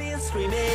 been screaming.